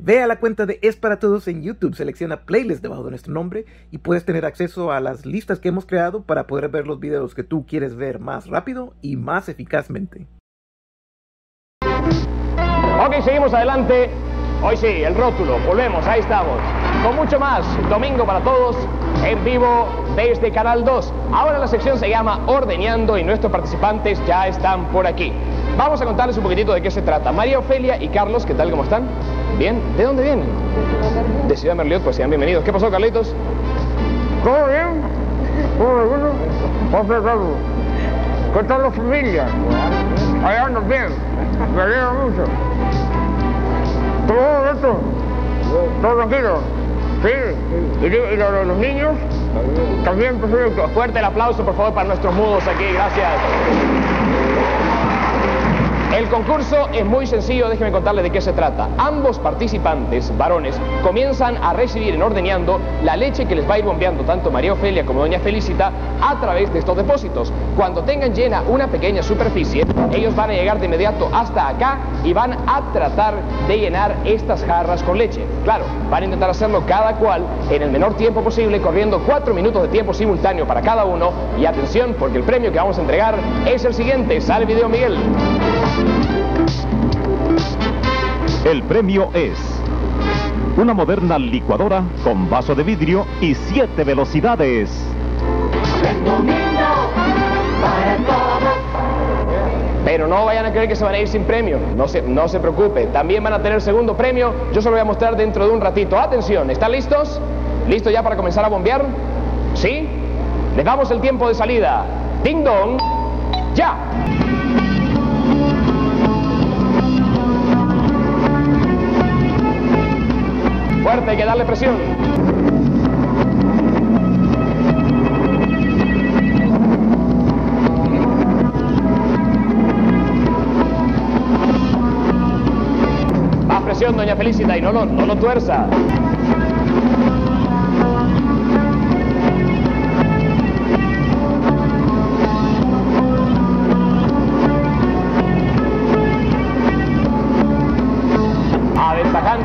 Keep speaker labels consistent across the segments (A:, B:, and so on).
A: Ve a la cuenta de Es para Todos en YouTube, selecciona playlist debajo de nuestro nombre y puedes tener acceso a las listas que hemos creado para poder ver los videos que tú quieres ver más rápido y más eficazmente.
B: Ok, seguimos adelante. Hoy sí, el rótulo, volvemos, ahí estamos. Con mucho más, domingo para todos, en vivo desde Canal 2. Ahora la sección se llama Ordeñando y nuestros participantes ya están por aquí. Vamos a contarles un poquitito de qué se trata. María Ofelia y Carlos, ¿qué tal? ¿Cómo están? Bien. ¿De dónde vienen? De Ciudad Merliot, pues sean bienvenidos. ¿Qué pasó, Carlitos?
C: ¿Todo bien? ¿Todo bien? José Carlos. ¿Qué tal la familia? Allá andan bien. Me alegra mucho. ¿Todo esto? ¿Todo tranquilo? Sí. ¿Y, y lo de los niños? También perfecto.
B: Fuerte el aplauso, por favor, para nuestros mudos aquí. Gracias. El concurso es muy sencillo, déjenme contarles de qué se trata. Ambos participantes, varones, comienzan a recibir en Ordeñando la leche que les va a ir bombeando tanto María Ofelia como Doña Felicita a través de estos depósitos. Cuando tengan llena una pequeña superficie, ellos van a llegar de inmediato hasta acá y van a tratar de llenar estas jarras con leche. Claro, van a intentar hacerlo cada cual en el menor tiempo posible, corriendo cuatro minutos de tiempo simultáneo para cada uno. Y atención, porque el premio que vamos a entregar es el siguiente. Sale video, Miguel.
D: El premio es una moderna licuadora con vaso de vidrio y siete velocidades.
B: Pero no vayan a creer que se van a ir sin premio. No se, no se preocupe. También van a tener segundo premio. Yo se lo voy a mostrar dentro de un ratito. Atención, ¿están listos? ¿Listos ya para comenzar a bombear? ¿Sí? Les damos el tiempo de salida. Ding dong. Ya. Fuerte, hay que darle presión. Más presión, doña Felicita, y no lo, no lo tuerza.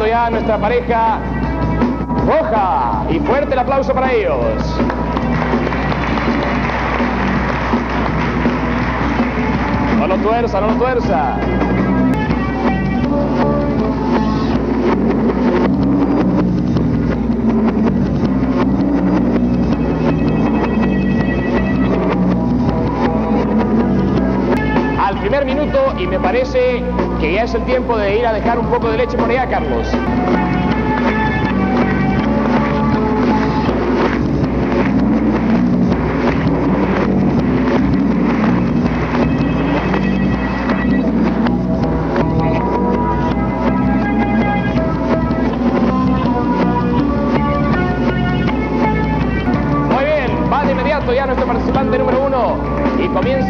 B: Ya nuestra pareja roja. Y fuerte el aplauso para ellos. No lo tuerza, no lo tuerza. Al primer minuto y me parece que ya es el tiempo de ir a dejar un poco de leche por allá, Carlos.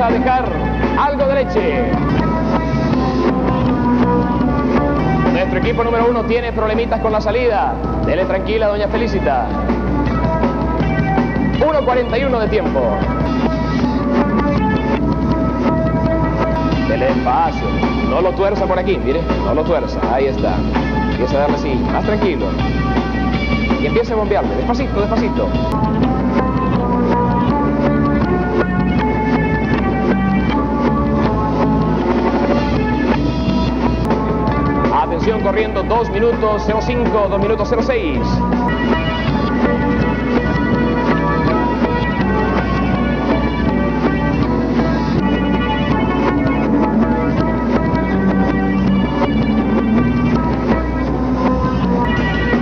B: A dejar algo de leche. Nuestro equipo número uno tiene problemitas con la salida. Dele tranquila, doña Felicita. 1.41 de tiempo. Dele despacio. No lo tuerza por aquí, mire. No lo tuerza. Ahí está. Empieza a darle así, más tranquilo. Y empieza a bombearle. Despacito, despacito. Corriendo 2 minutos 05, 2 minutos 06.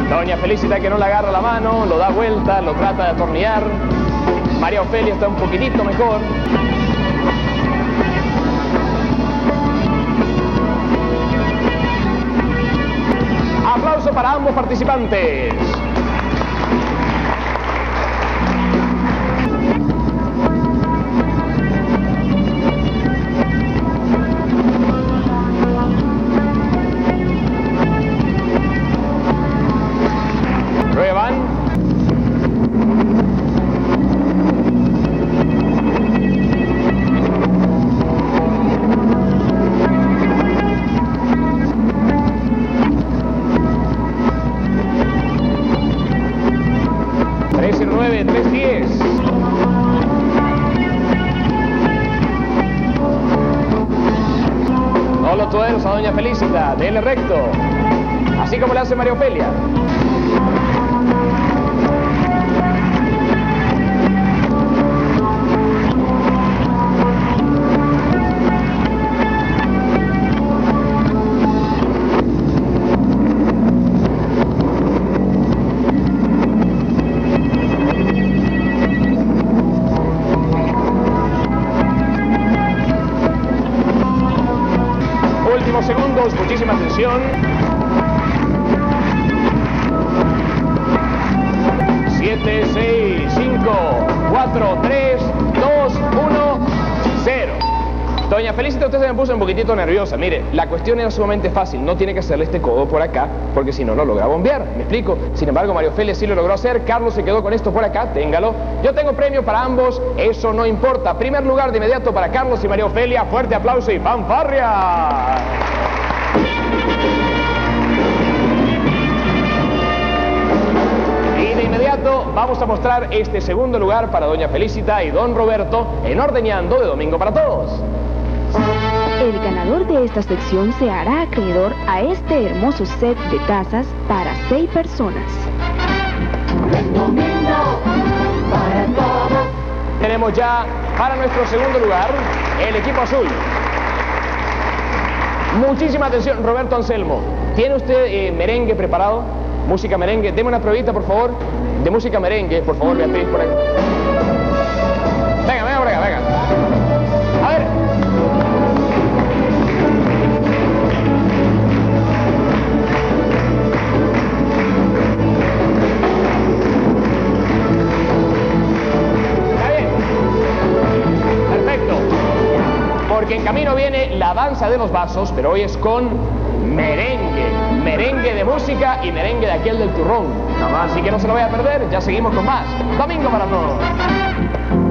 B: Doña Felicita que no le agarra la mano, lo da vuelta, lo trata de atornillar. María Ofelia está un poquitito mejor. Para ambos participantes. Doña Felicita, dele recto. Así como le hace María Ofelia. Atención. 7, 6, 5, 4, 3, 2, 1, 0. Doña Felicita, usted se me puso un poquitito nerviosa. Mire, la cuestión era sumamente fácil. No tiene que hacerle este codo por acá, porque si no, no logra bombear. ¿Me explico? Sin embargo, Mario Félix sí lo logró hacer. Carlos se quedó con esto por acá. Téngalo. Yo tengo premio para ambos. Eso no importa. Primer lugar de inmediato para Carlos y María Ofelia. Fuerte aplauso y fanfarria. Vamos a mostrar este segundo lugar para Doña Felicita y Don Roberto en Ordeñando de Domingo para Todos.
E: El ganador de esta sección se hará acreedor a este hermoso set de tazas para seis personas.
B: Tenemos ya para nuestro segundo lugar el equipo azul. Muchísima atención, Roberto Anselmo. ¿Tiene usted eh, merengue preparado? Música merengue. Deme una pruebita, por favor, de música merengue, por favor, Beatriz, por ahí. Venga, venga acá, venga. A ver. Está bien. Perfecto. Porque en camino viene la danza de los vasos, pero hoy es con merengue. Merengue de música y merengue de aquel del turrón. Así que no se lo vaya a perder, ya seguimos con más. Domingo para todos.